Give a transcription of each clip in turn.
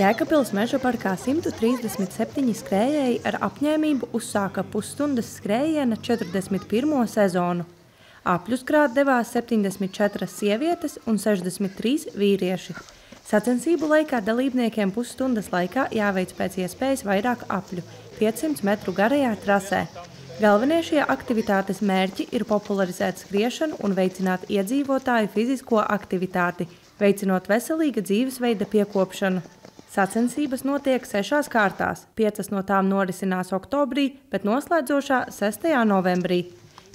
Jēkabils meža parkā 137 skrējēji ar apņēmību uzsāka pusstundas skrējiena 41. sezonu. Apļus krāt devās 74 sievietes un 63 vīrieši. Sacensību laikā dalībniekiem pusstundas laikā jāveic pēc iespējas vairāk apļu 500 metru garajā trasē. Galvenie šie aktivitātes mērķi ir popularizēt skriešanu un veicināt iedzīvotāju fizisko aktivitāti, veicinot veselīga dzīvesveida piekopšanu. Sacensības notiek sešās kārtās, piecas no tām norisinās oktobrī, bet noslēdzošā 6. novembrī.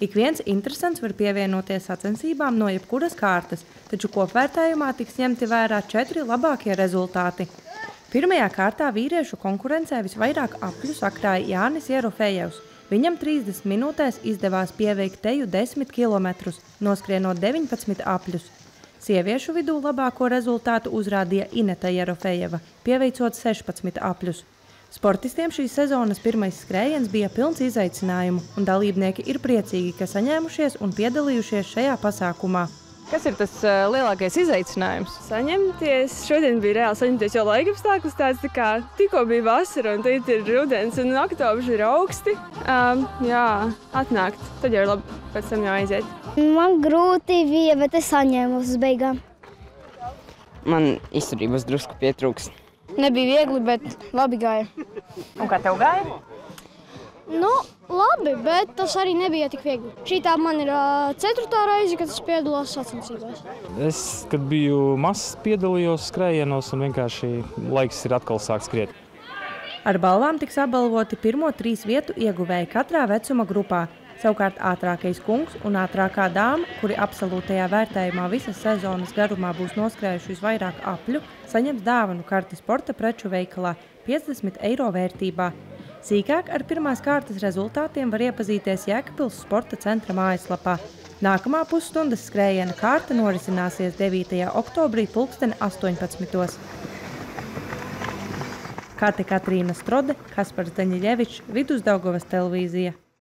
Ik viens interesants var pievienoties sacensībām no jebkuras kārtas, taču kopvērtējumā tiks ņemti vērā četri labākie rezultāti. Pirmajā kārtā vīriešu konkurencē visvairāk apļu sakrāja Jānis Jerofejevs. Viņam 30 minūtēs izdevās pieveikt teju 10 km, noskrienot 19 apļus. Sieviešu vidū labāko rezultātu uzrādīja Ineta Jerofejeva, pieveicot 16 apļus. Sportistiem šīs sezonas pirmais skrējiens bija pilns izaicinājumu, un dalībnieki ir priecīgi, ka saņēmušies un piedalījušies šajā pasākumā. Kas ir tas uh, lielākais izaicinājums? Saņemties. Šodien bija reāli saņemties, jo laika apstākļus tāds tā kā tikko bija vasara un tagad ir rudens un oktobrs ir augsti. Um, jā, atnākt. Tad jau ir labi pēc tam jau aiziet. Man grūti bija, bet es saņēmu uz beigām. Man izturības drusku pietrūks. Nebija viegli, bet labi gāja. Un kā tev gāja? Nu, labi, bet tas arī nebija tik viegli. Šī tā man ir uh, ceturtā reize, kad es piedalos sacensībās. Es, kad biju mazs, piedalījos skrējienos un vienkārši laiks ir atkal sākt skriet. Ar balvām tiks apbalvoti pirmo trīs vietu ieguvēji katrā vecuma grupā. Savukārt ātrākais kungs un ātrākā dāma, kuri absolūtajā vērtējumā visas sezonas garumā būs noskrējuši visvairāk apļu, saņems dāvanu karti sporta preču veikalā 50 eiro vērtībā. Sīkāk ar pirmās kārtas rezultātiem var iepazīties Jēkabpils sporta centra mājaslapā. Nākamā pusstundas skrējiena kārta norisināsies 9. oktobrī pulksteni 18. Kate Katrīna Strode, Kaspars Daņiļevičs, Vidusdaugavas televīzija.